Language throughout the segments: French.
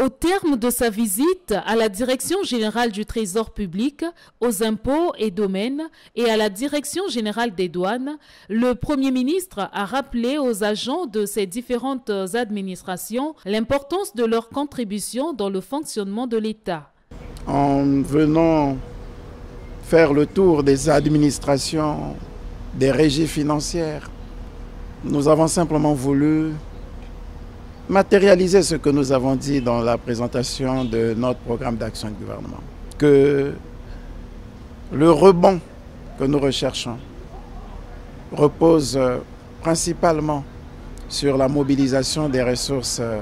Au terme de sa visite à la Direction générale du Trésor public, aux impôts et domaines et à la Direction générale des douanes, le Premier ministre a rappelé aux agents de ces différentes administrations l'importance de leur contribution dans le fonctionnement de l'État. En venant faire le tour des administrations, des régies financières, nous avons simplement voulu matérialiser ce que nous avons dit dans la présentation de notre programme d'action du gouvernement. Que le rebond que nous recherchons repose euh, principalement sur la mobilisation des ressources euh,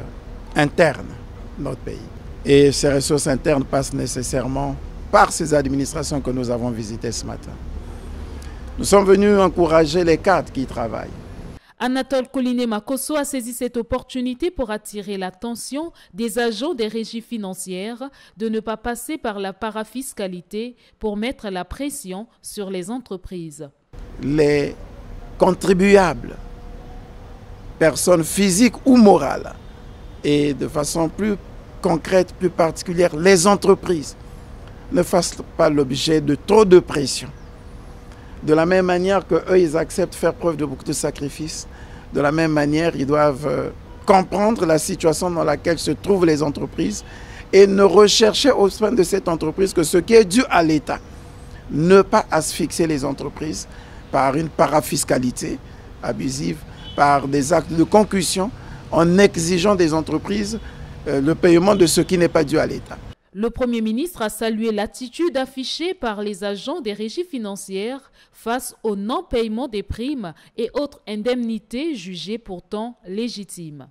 internes de notre pays. Et ces ressources internes passent nécessairement par ces administrations que nous avons visitées ce matin. Nous sommes venus encourager les cadres qui y travaillent Anatole Collinet Makoso a saisi cette opportunité pour attirer l'attention des agents des régies financières de ne pas passer par la parafiscalité pour mettre la pression sur les entreprises. Les contribuables, personnes physiques ou morales, et de façon plus concrète, plus particulière, les entreprises, ne fassent pas l'objet de trop de pression. De la même manière qu'eux, ils acceptent faire preuve de beaucoup de sacrifices, de la même manière, ils doivent euh, comprendre la situation dans laquelle se trouvent les entreprises et ne rechercher au sein de cette entreprise que ce qui est dû à l'État. Ne pas asphyxier les entreprises par une parafiscalité abusive, par des actes de concussion, en exigeant des entreprises euh, le paiement de ce qui n'est pas dû à l'État. Le Premier ministre a salué l'attitude affichée par les agents des régies financières face au non-paiement des primes et autres indemnités jugées pourtant légitimes.